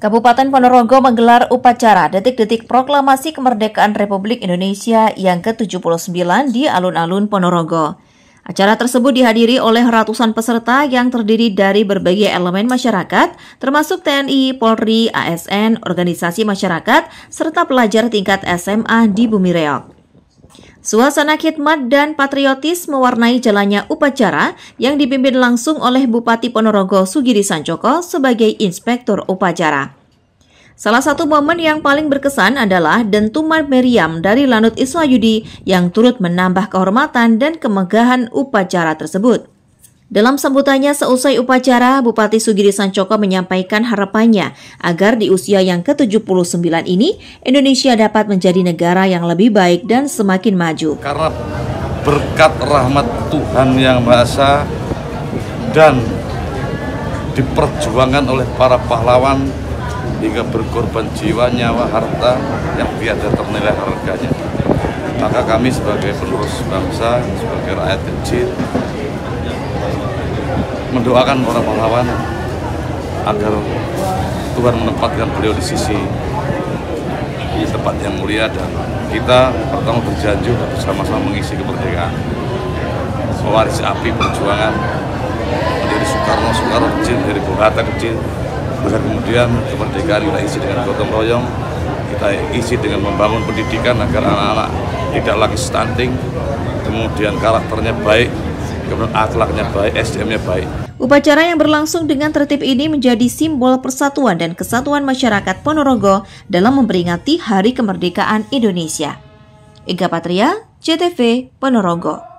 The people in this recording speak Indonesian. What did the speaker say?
Kabupaten Ponorogo menggelar upacara detik-detik proklamasi kemerdekaan Republik Indonesia yang ke-79 di alun-alun Ponorogo. Acara tersebut dihadiri oleh ratusan peserta yang terdiri dari berbagai elemen masyarakat, termasuk TNI, Polri, ASN, organisasi masyarakat, serta pelajar tingkat SMA di Bumi Reok. Suasana khidmat dan patriotis mewarnai jalannya upacara yang dipimpin langsung oleh Bupati Ponorogo Sugiri Sancoko sebagai inspektur upacara. Salah satu momen yang paling berkesan adalah dentuman meriam dari Lanut Iswayudi yang turut menambah kehormatan dan kemegahan upacara tersebut. Dalam sambutannya seusai upacara, Bupati Sugiri Sancoko menyampaikan harapannya agar di usia yang ke-79 ini, Indonesia dapat menjadi negara yang lebih baik dan semakin maju. Karena berkat rahmat Tuhan Yang Maha Esa dan diperjuangkan oleh para pahlawan hingga berkorban jiwa, nyawa, harta yang tiada ternilai harganya. Maka kami sebagai penerus bangsa, sebagai rakyat kecil, mendoakan para pahlawan agar Tuhan menempatkan beliau di sisi di tempat yang mulia dan kita pertama berjanji untuk bersama-sama mengisi kemerdekaan mewarisi api perjuangan menjadi Soekarno Soekarno kecil dari Bung kecil dan kemudian kemerdekaan kita isi dengan gotong royong kita isi dengan membangun pendidikan agar anak-anak tidak lagi stunting kemudian karakternya baik kemudian akhlaknya baik, SDM-nya baik. Upacara yang berlangsung dengan tertib ini menjadi simbol persatuan dan kesatuan masyarakat Ponorogo dalam memperingati Hari Kemerdekaan Indonesia. Ega Patria, CTV, Ponorogo.